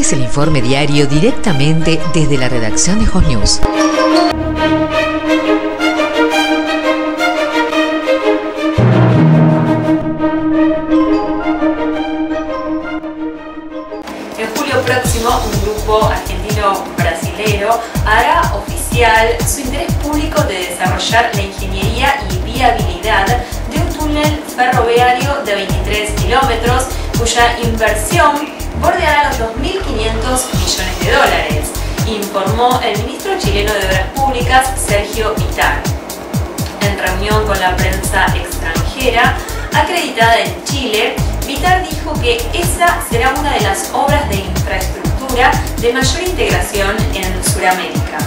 Este es el informe diario directamente desde la redacción de Hot News. En julio próximo, un grupo argentino-brasilero hará oficial su interés público de desarrollar la ingeniería y viabilidad de un túnel ferroviario de 23 kilómetros cuya inversión bordeará los 2.500 millones de dólares, informó el ministro chileno de Obras Públicas, Sergio Vitar. En reunión con la prensa extranjera acreditada en Chile, Vitar dijo que esa será una de las obras de infraestructura de mayor integración en Sudamérica.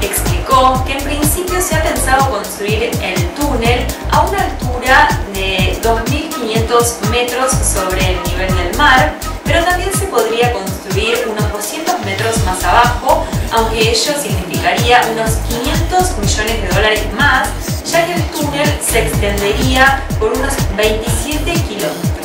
Explicó que en principio se ha pensado construir el túnel a una altura de 2.500 metros sobre el nivel del mar, pero también se podría construir unos 200 metros más abajo, aunque ello significaría unos 500 millones de dólares más, ya que el túnel se extendería por unos 27 kilómetros.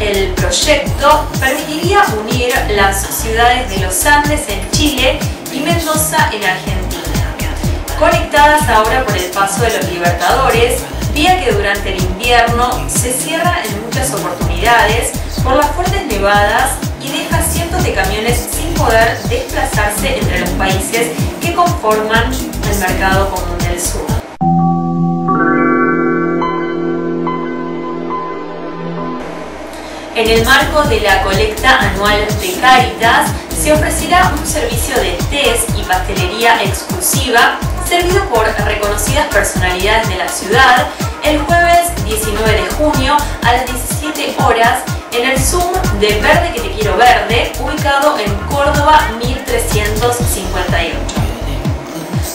El proyecto permitiría unir las ciudades de los Andes en Chile y Mendoza en Argentina, conectadas ahora por el paso de los Libertadores, vía que durante el invierno se cierra en muchas oportunidades por las fuertes nevadas y deja cientos de camiones sin poder desplazarse entre los países que conforman el mercado común del sur. En el marco de la colecta anual de Caritas, se ofrecerá un servicio de test y pastelería exclusiva servido por reconocidas personalidades de la ciudad el jueves 19 de junio a las 17 horas en el Zoom de Verde que te quiero verde, ubicado en Córdoba 1358.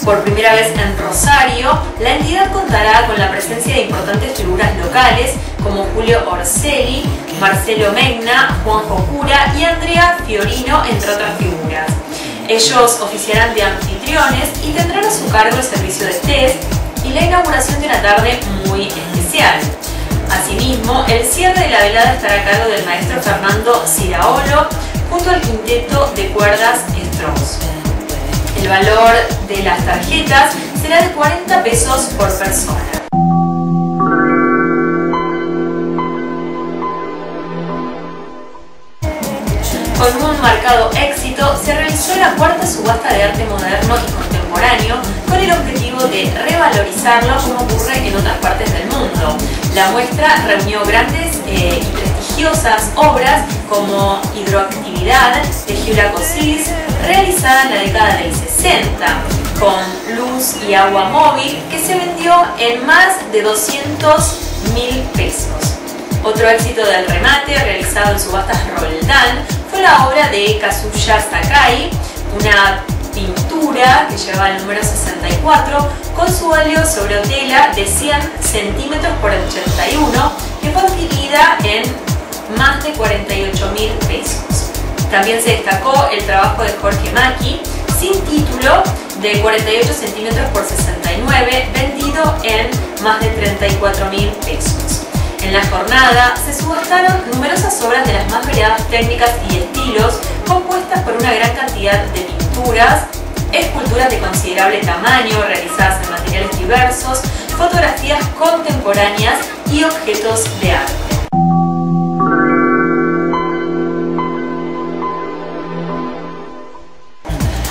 Por primera vez en Rosario, la entidad contará con la presencia de importantes figuras locales como Julio Orselli, Marcelo Megna, Juanjo Cura y Andrea Fiorino, entre otras figuras. Ellos oficiarán de anfitriones y tendrán a su cargo el servicio de test y la inauguración de una tarde muy especial. Asimismo, el cierre de la velada estará a cargo del maestro Fernando Ciraolo junto al quinteto de cuerdas Strauss. El valor de las tarjetas será de 40 pesos por persona. Con un marcado éxito, se realizó la cuarta subasta de arte moderno y contemporáneo con el objetivo de revalorizarlo como ocurre en otras partes del mundo. La muestra reunió grandes eh, y prestigiosas obras como Hidroactividad de Giula Cosis, realizada en la década del 60, con luz y agua móvil que se vendió en más de 200 mil pesos. Otro éxito del remate realizado en subastas Roldán fue la obra de Kazuya Sakai, una pintura que lleva el número 64 con su óleo sobre tela de 100 centímetros por 81 que fue adquirida en más de 48 mil pesos. También se destacó el trabajo de Jorge Maki sin título de 48 centímetros por 69 vendido en más de 34 mil pesos. En la jornada se subastaron numerosas obras de las más variadas técnicas y estilos compuestas por una gran cantidad de pinturas, esculturas de considerable tamaño realizadas en materiales diversos, fotografías contemporáneas y objetos de arte.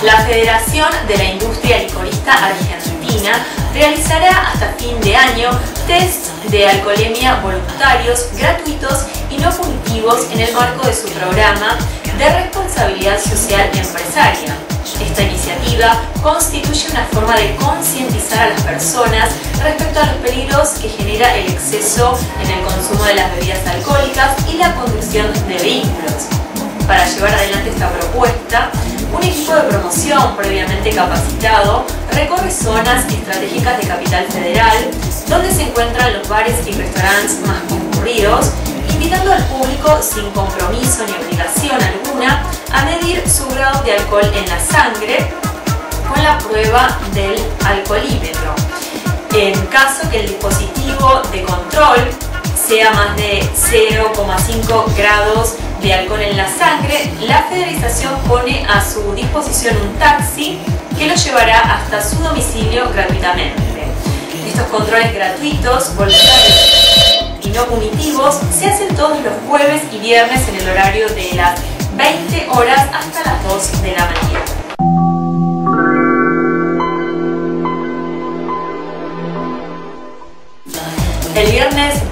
La Federación de la Industria Licorista Argentina realizará hasta fin de año test de alcoholemia voluntarios, gratuitos y no punitivos en el marco de su programa de responsabilidad social empresaria. Constituye una forma de concientizar a las personas respecto a los peligros que genera el exceso en el consumo de las bebidas alcohólicas y la conducción de vehículos. Para llevar adelante esta propuesta, un equipo de promoción previamente capacitado recorre zonas estratégicas de Capital Federal, donde se encuentran los bares y restaurantes más concurridos, invitando al público sin compromiso ni obligación alguna a medir su grado de alcohol en la sangre con la prueba del alcoholímetro. En caso que el dispositivo de control sea más de 0,5 grados de alcohol en la sangre, la federalización pone a su disposición un taxi que lo llevará hasta su domicilio gratuitamente. Estos controles gratuitos, voluntarios y no punitivos se hacen todos los jueves y viernes en el horario de las 20 horas hasta las 2 de la mañana.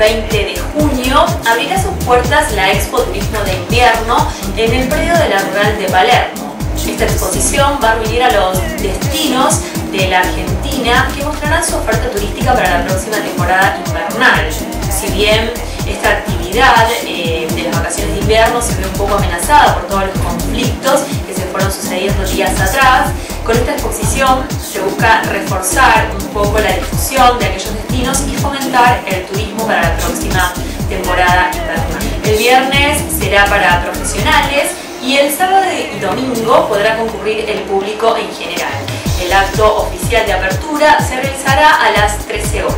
20 de junio abrirá sus puertas la Expo Turismo de Invierno en el predio de la Rural de Palermo. Esta exposición va a reunir a los destinos de la Argentina que mostrarán su oferta turística para la próxima temporada invernal. Si bien esta actividad eh, de las vacaciones de invierno se ve un poco amenazada por todos los conflictos que se fueron sucediendo días atrás, con esta exposición se busca reforzar un poco la difusión de aquellos destinos y fomentar el turismo para la próxima temporada invernal. El viernes será para profesionales y el sábado y domingo podrá concurrir el público en general. El acto oficial de apertura se realizará a las 13 horas.